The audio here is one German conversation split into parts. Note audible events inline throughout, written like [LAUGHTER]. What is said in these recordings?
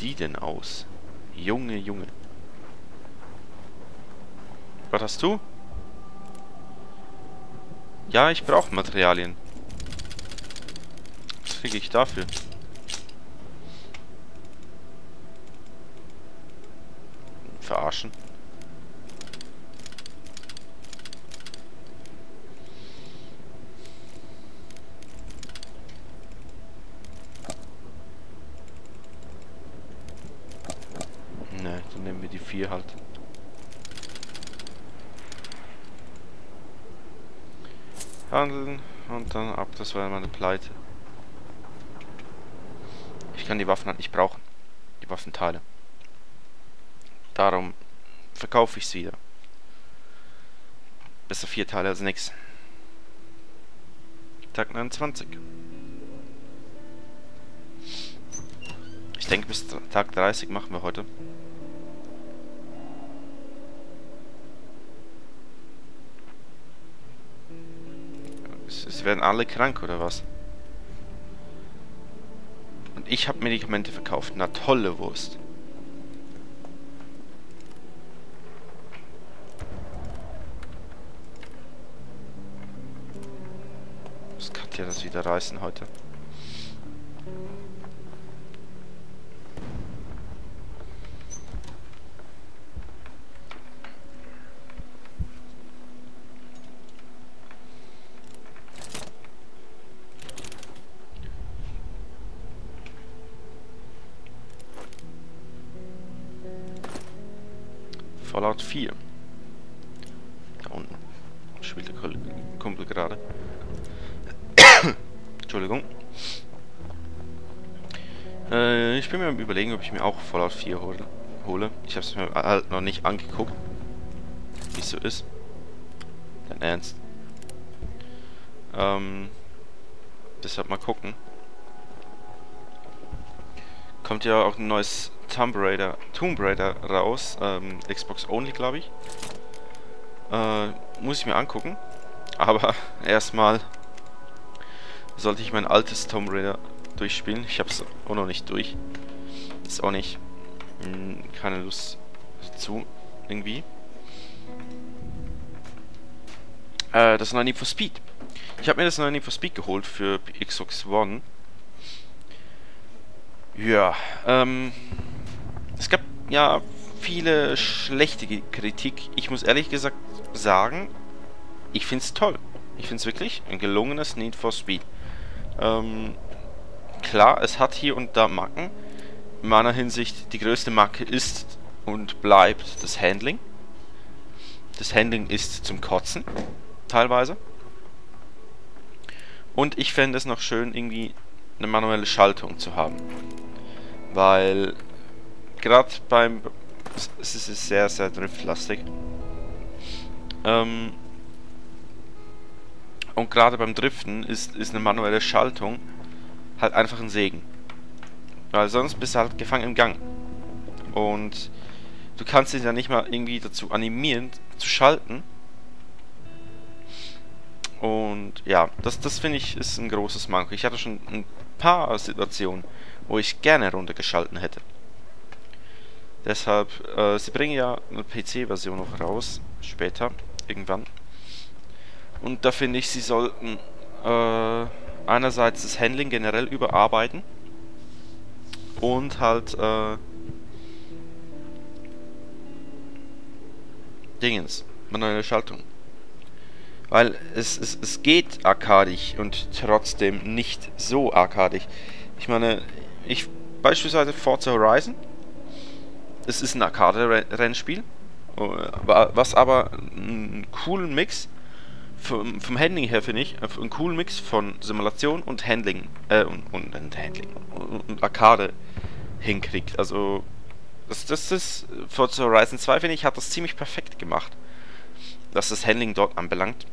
die denn aus? Junge, Junge. Was hast du? Ja, ich brauche Materialien. Was kriege ich dafür? Verarschen. Ne, dann nehmen wir die vier halt. Handeln und dann ab, das war meine Pleite. Ich kann die Waffen halt nicht brauchen. Die Waffenteile. Darum verkaufe ich es wieder. Besser vier Teile als nix. Tag 29. Ich denke bis Tag 30 machen wir heute. Es werden alle krank, oder was? Und ich habe Medikamente verkauft. Na tolle Wurst. Das kann ja das wieder reißen heute. Fallout 4. Da unten spielt der Kumpel gerade. [COUGHS] Entschuldigung. Äh, ich bin mir am überlegen, ob ich mir auch Fallout 4 hole. Ich habe es mir halt noch nicht angeguckt, wie es so ist. Dein Ernst. Ähm, deshalb mal gucken. Kommt ja auch ein neues Tomb Raider, Tomb Raider raus. Ähm, Xbox Only, glaube ich. Äh, muss ich mir angucken. Aber [LAUGHS] erstmal sollte ich mein altes Tomb Raider durchspielen. Ich habe es auch noch nicht durch. Ist auch nicht mh, hm, keine Lust dazu, irgendwie. Äh, das neue Need for Speed. Ich habe mir das neue Need for Speed geholt für Xbox One. Ja, ähm, ja viele schlechte Kritik. Ich muss ehrlich gesagt sagen, ich finde es toll. Ich finde es wirklich ein gelungenes Need for Speed. Ähm, klar, es hat hier und da Macken. In meiner Hinsicht, die größte Macke ist und bleibt das Handling. Das Handling ist zum Kotzen, teilweise. Und ich fände es noch schön, irgendwie eine manuelle Schaltung zu haben. Weil gerade beim... Es ist sehr, sehr driftlastig. Ähm, und gerade beim Driften ist, ist eine manuelle Schaltung halt einfach ein Segen. Weil sonst bist du halt gefangen im Gang. Und du kannst dich ja nicht mal irgendwie dazu animieren, zu schalten. Und ja, das, das finde ich ist ein großes Manko. Ich hatte schon ein paar Situationen, wo ich gerne runtergeschalten hätte. Deshalb, äh, sie bringen ja eine PC-Version noch raus, später, irgendwann. Und da finde ich, sie sollten äh, einerseits das Handling generell überarbeiten und halt äh, Dingens, manuelle Schaltung. Weil es, es, es geht arkadisch und trotzdem nicht so arkadisch. Ich meine, ich beispielsweise Forza Horizon es ist ein Arcade-Rennspiel, oh, was aber einen coolen Mix vom, vom Handling her finde ich, einen coolen Mix von Simulation und Handling, äh, und, und, und Handling und, Arcade hinkriegt. Also, das, das ist, Forza Horizon 2 finde ich, hat das ziemlich perfekt gemacht, was das Handling dort anbelangt.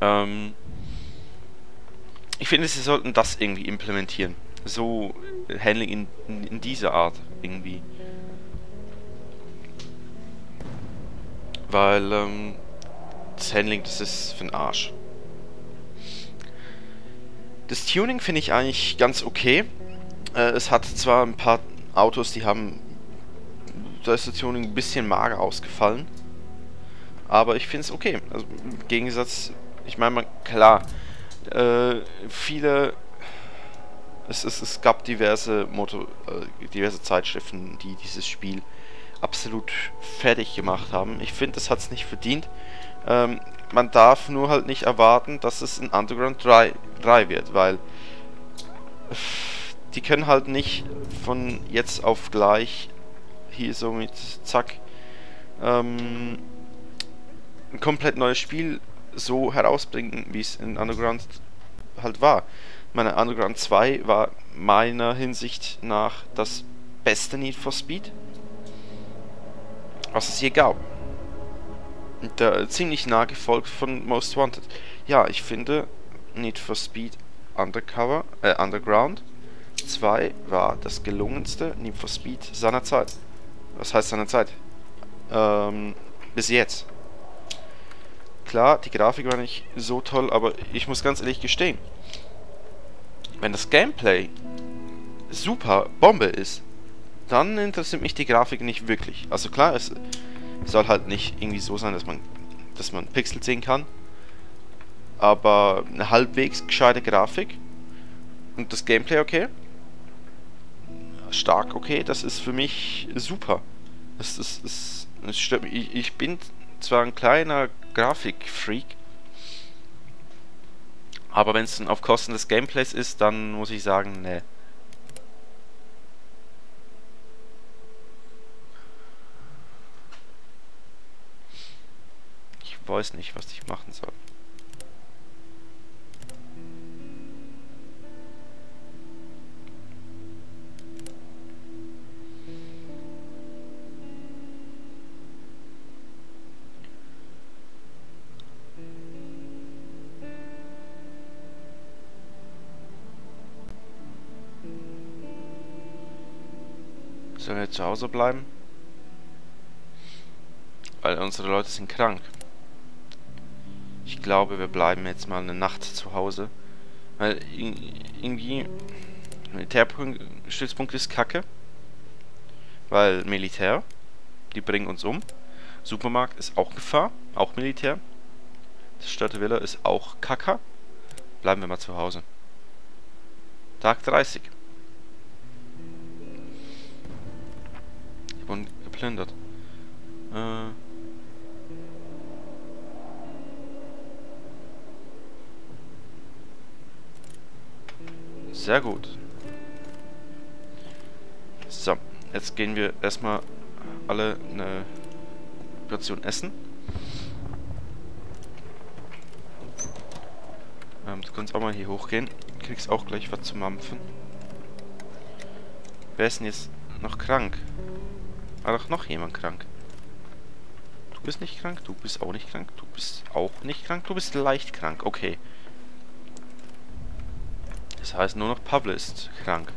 Ähm, ich finde, sie sollten das irgendwie implementieren. So Handling in, in, in dieser Art irgendwie. Weil, ähm, das Handling, das ist für den Arsch. Das Tuning finde ich eigentlich ganz okay. Äh, es hat zwar ein paar Autos, die haben... Da ist der Tuning ein bisschen mager ausgefallen. Aber ich finde es okay. Also im Gegensatz... Ich meine, klar... Äh, viele... Es, es, es gab diverse Moto, äh, diverse Zeitschriften, die dieses Spiel absolut fertig gemacht haben. Ich finde, das hat es nicht verdient. Ähm, man darf nur halt nicht erwarten, dass es ein Underground 3, 3 wird, weil die können halt nicht von jetzt auf gleich hier so mit zack ähm, ein komplett neues Spiel so herausbringen, wie es in Underground halt war. Meine Underground 2 war meiner Hinsicht nach das beste Need for Speed, was es je gab. Da, ziemlich nah gefolgt von Most Wanted. Ja, ich finde Need for Speed Undercover, äh, Underground 2 war das gelungenste Need for Speed seiner Zeit. Was heißt seiner Zeit? Ähm, bis jetzt. Klar, die Grafik war nicht so toll, aber ich muss ganz ehrlich gestehen, wenn das Gameplay super Bombe ist, dann interessiert mich die Grafik nicht wirklich. Also klar, es soll halt nicht irgendwie so sein, dass man, dass man Pixel sehen kann. Aber eine halbwegs gescheite Grafik und das Gameplay okay. Stark okay, das ist für mich super. Das, das, das, das stört mich. Ich, ich bin zwar ein kleiner Grafikfreak, aber wenn es dann auf Kosten des Gameplays ist, dann muss ich sagen, ne. Weiß nicht, was ich machen soll. Sollen wir zu Hause bleiben? Weil unsere Leute sind krank. Ich glaube, wir bleiben jetzt mal eine Nacht zu Hause. Weil irgendwie... Militärstützpunkt ist kacke. Weil Militär. Die bringen uns um. Supermarkt ist auch Gefahr. Auch Militär. Das Zerstörte Villa ist auch kacke. Bleiben wir mal zu Hause. Tag 30. Ich wurde geplündert. Äh... Sehr gut. So, jetzt gehen wir erstmal alle eine Portion essen. Ähm, du kannst auch mal hier hochgehen. Kriegst auch gleich was zu mampfen. Wer ist denn jetzt noch krank? War doch noch jemand krank. Du bist nicht krank, du bist auch nicht krank, du bist auch nicht krank, du bist leicht krank. Okay. Das heißt, nur noch Pablo ist krank.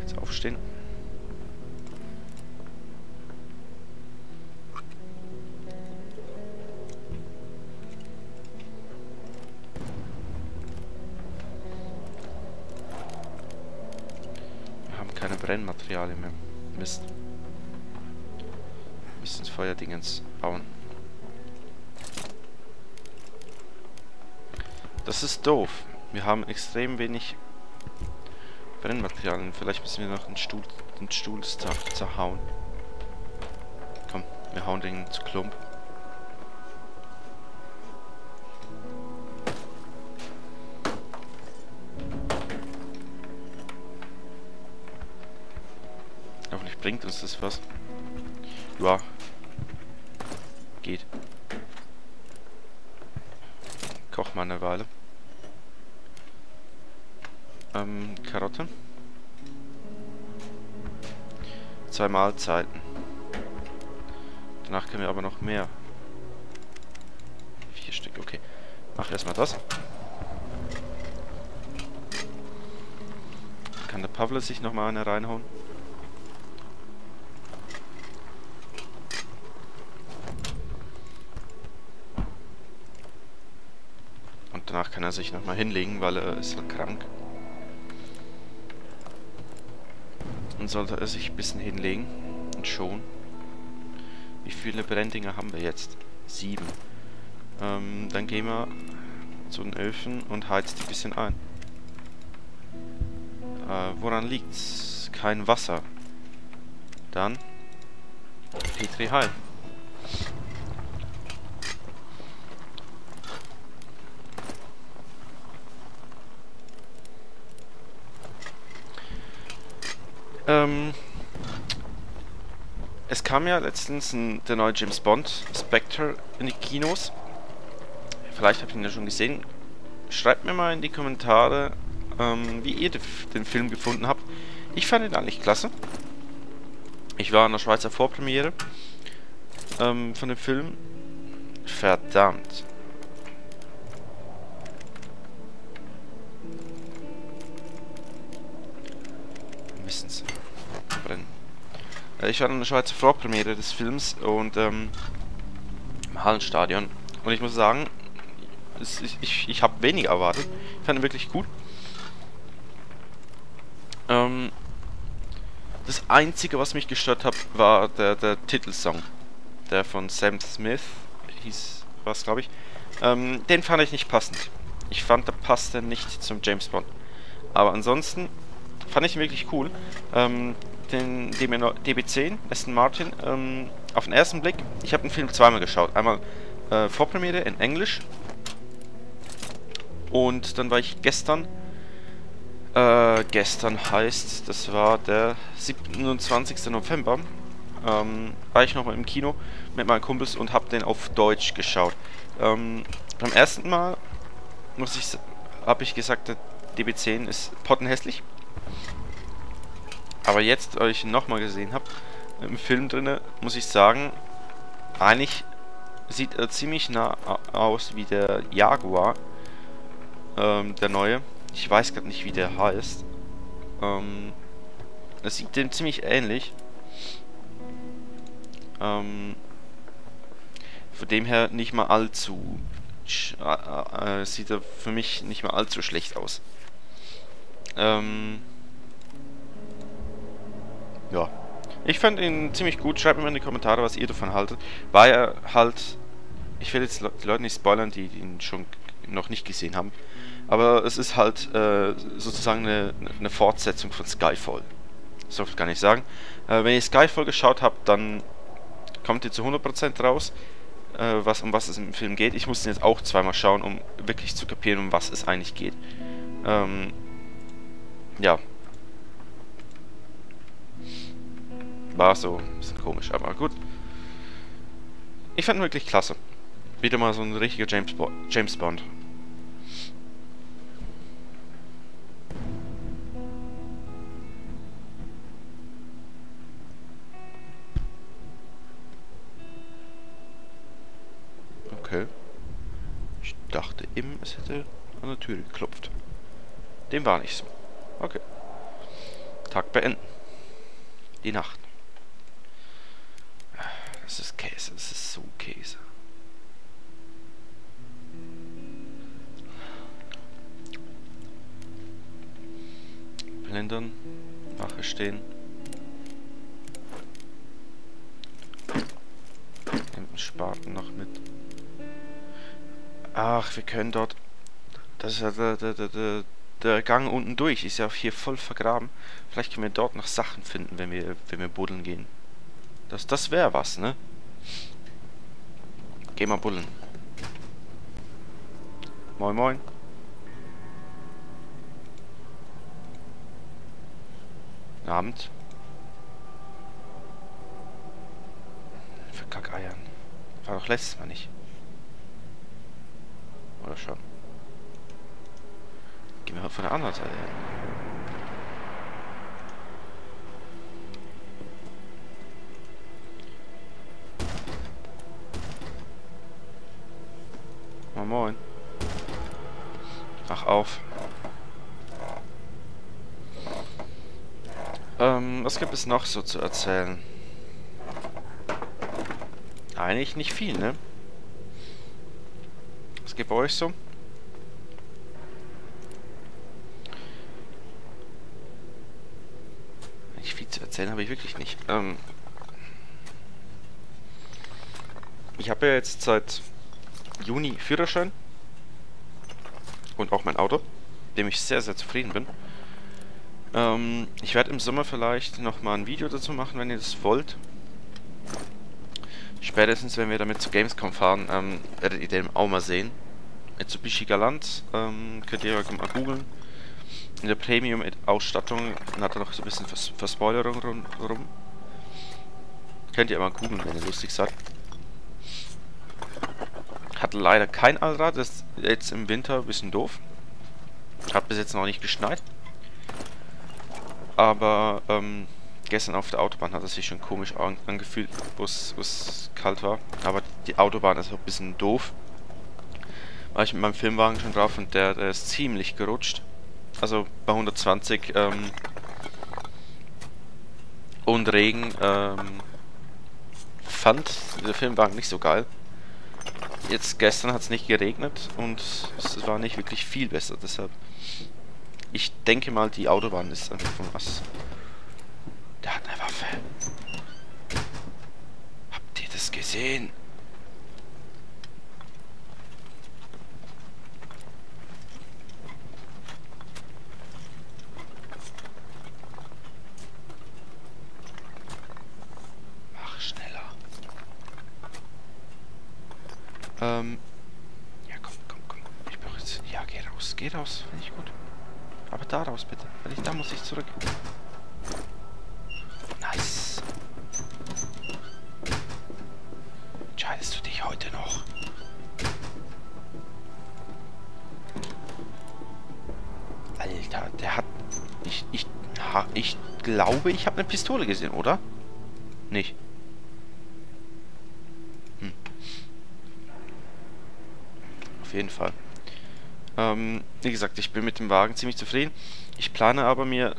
Jetzt aufstehen. Wir haben keine Brennmaterialien mehr. Mist. Wir müssen Feuerdingens bauen. Das ist doof. Wir haben extrem wenig Brennmaterialien. Vielleicht müssen wir noch den Stuhl, den Stuhl zerhauen. Komm, wir hauen den zu Klump. Hoffentlich bringt uns das was. Ja. Geht. Koch mal eine Weile. Ähm, Karotte. Zwei Mahlzeiten. Danach können wir aber noch mehr. Vier Stück, okay. Mach erstmal das. Kann der Pavle sich nochmal eine reinhauen? Danach kann er sich nochmal hinlegen, weil er ist krank. Und sollte er sich ein bisschen hinlegen. Und schon. Wie viele Brenndinger haben wir jetzt? Sieben. Ähm, dann gehen wir zu den Öfen und heizt die ein bisschen ein. Äh, woran liegt's? Kein Wasser. Dann Petri Heil. Ähm, es kam ja letztens ein, der neue James Bond Spectre in die Kinos. Vielleicht habt ihr ihn ja schon gesehen. Schreibt mir mal in die Kommentare, ähm, wie ihr den Film gefunden habt. Ich fand ihn eigentlich klasse. Ich war an der Schweizer Vorpremiere ähm, von dem Film. Verdammt. Ich war an der Schweizer Vorpremiere des Films und ähm, im Hallenstadion. Und ich muss sagen, es, ich, ich, ich habe weniger erwartet. Ich fand ihn wirklich gut. Ähm, das Einzige, was mich gestört hat, war der, der Titelsong. Der von Sam Smith hieß was, glaube ich. Ähm, den fand ich nicht passend. Ich fand, der passte nicht zum James Bond. Aber ansonsten fand ich ihn wirklich cool. Ähm, den DB10, Aston Martin, ähm, auf den ersten Blick, ich habe den Film zweimal geschaut. Einmal äh, Vorpremiere in Englisch und dann war ich gestern äh, gestern heißt, das war der 27. November, ähm, war ich nochmal im Kino mit meinen Kumpels und habe den auf Deutsch geschaut. Ähm, beim ersten Mal muss ich, habe ich gesagt, der DB10 ist pottenhässlich. Aber jetzt, weil ich ihn nochmal gesehen habe, im Film drinne, muss ich sagen, eigentlich sieht er ziemlich nah aus wie der Jaguar, ähm, der neue. Ich weiß gerade nicht, wie der heißt. Ähm, es sieht dem ziemlich ähnlich. Ähm, von dem her nicht mal allzu... Äh, äh, sieht er für mich nicht mal allzu schlecht aus. Ähm, ja. Ich fand ihn ziemlich gut. Schreibt mir in die Kommentare, was ihr davon haltet. War er halt... Ich will jetzt die Leute nicht spoilern, die ihn schon noch nicht gesehen haben. Aber es ist halt äh, sozusagen eine, eine, Fortsetzung von Skyfall. Das darf ich sagen. Äh, wenn ihr Skyfall geschaut habt, dann kommt ihr zu 100% raus, äh, was, um was es im Film geht. Ich musste jetzt auch zweimal schauen, um wirklich zu kapieren, um was es eigentlich geht. Ähm, ja. War so ein bisschen komisch, aber gut. Ich fand ihn wirklich klasse. Wieder mal so ein richtiger James, Bo James Bond. Okay. Ich dachte eben, es hätte an der Tür geklopft. Dem war nicht so. Okay. Tag beenden. Die Nacht. Das ist Käse, das ist so Käse. Blendern. Wache stehen. Nimmt Spaten noch mit. Ach, wir können dort... Das ist ja der, der, der, der Gang unten durch. Ist ja hier voll vergraben. Vielleicht können wir dort noch Sachen finden, wenn wir, wenn wir buddeln gehen. Das, das wäre was, ne? Geh mal buddeln. Moin, moin. Abend. Für Kackeiern. War doch letztes Mal nicht. Oder schon? Gehen wir von der anderen Seite her. Moin moin. Ach auf. Ähm, was gibt es noch so zu erzählen? Eigentlich nicht viel, ne? Was gibt bei euch so? Nicht viel zu erzählen habe ich wirklich nicht. Ähm, ich habe ja jetzt seit Juni Führerschein. Und auch mein Auto, dem ich sehr, sehr zufrieden bin. Ähm, ich werde im Sommer vielleicht nochmal ein Video dazu machen, wenn ihr das wollt. Spätestens, wenn wir damit zu Gamescom fahren, ähm, werdet ihr den auch mal sehen. Mitsubishi Galant, ähm, könnt ihr mal googeln. In der Premium-Ausstattung hat er noch so ein bisschen Vers Verspoilerung rum. Könnt ihr mal googeln, wenn ihr lustig seid. Hat leider kein Allrad, das ist jetzt im Winter ein bisschen doof. Hat bis jetzt noch nicht geschneit. Aber ähm, gestern auf der Autobahn hat es sich schon komisch an angefühlt, wo es kalt war. Aber die Autobahn ist auch ein bisschen doof. War ich mit meinem Filmwagen schon drauf und der, der ist ziemlich gerutscht. Also bei 120 ähm, und Regen ähm, fand der Filmwagen nicht so geil. Jetzt gestern hat es nicht geregnet und es war nicht wirklich viel besser, deshalb ich denke mal, die Autobahn ist einfach von was. Der hat eine Waffe. Habt ihr das gesehen? Mach schneller. Ähm. Ja, komm, komm, komm. Ich brauche jetzt. Ja, geh raus. Geh raus. Finde ich gut. Aber daraus bitte. Weil ich, da muss ich zurück. Nice. Entscheidest du dich heute noch? Alter, der hat... Ich, ich, ich glaube, ich habe eine Pistole gesehen, oder? Nicht. Hm. Jeden Fall. Ähm, wie gesagt, ich bin mit dem Wagen ziemlich zufrieden. Ich plane aber mir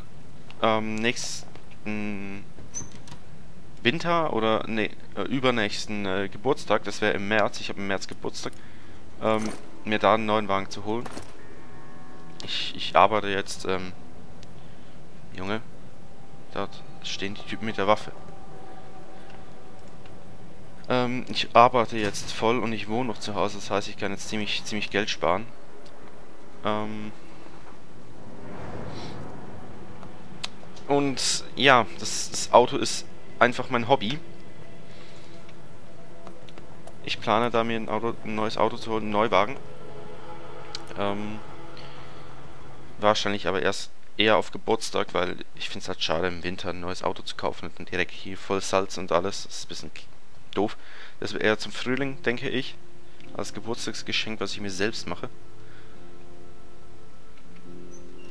ähm, nächsten Winter oder ne, übernächsten äh, Geburtstag, das wäre im März, ich habe im März Geburtstag, ähm, mir da einen neuen Wagen zu holen. Ich, ich arbeite jetzt, ähm, Junge, dort stehen die Typen mit der Waffe. Ähm, ich arbeite jetzt voll und ich wohne noch zu Hause, das heißt, ich kann jetzt ziemlich, ziemlich Geld sparen. Ähm und ja, das, das Auto ist einfach mein Hobby. Ich plane da mir ein, Auto, ein neues Auto zu holen, einen Neuwagen. Ähm, wahrscheinlich aber erst eher auf Geburtstag, weil ich finde es halt schade im Winter ein neues Auto zu kaufen und direkt hier voll Salz und alles. Das ist ein bisschen doof. Das wäre eher zum Frühling, denke ich. Als Geburtstagsgeschenk, was ich mir selbst mache.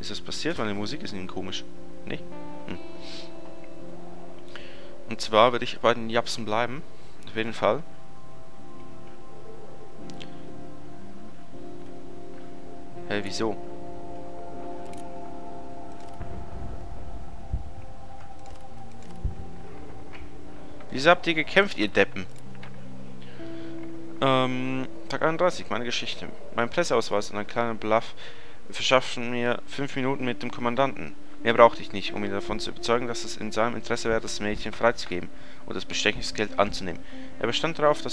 Ist das passiert? Die Musik ist irgendwie komisch. Nee? Hm. Und zwar werde ich bei den Japsen bleiben. Auf jeden Fall. Hey, wieso? Wieso habt ihr gekämpft, ihr Deppen? Ähm, Tag 31, meine Geschichte. Mein Presseausweis und ein kleiner Bluff verschaffen mir fünf Minuten mit dem Kommandanten. Mehr brauchte ich nicht, um ihn davon zu überzeugen, dass es in seinem Interesse wäre, das Mädchen freizugeben und das Bestechungsgeld anzunehmen. Er bestand darauf, dass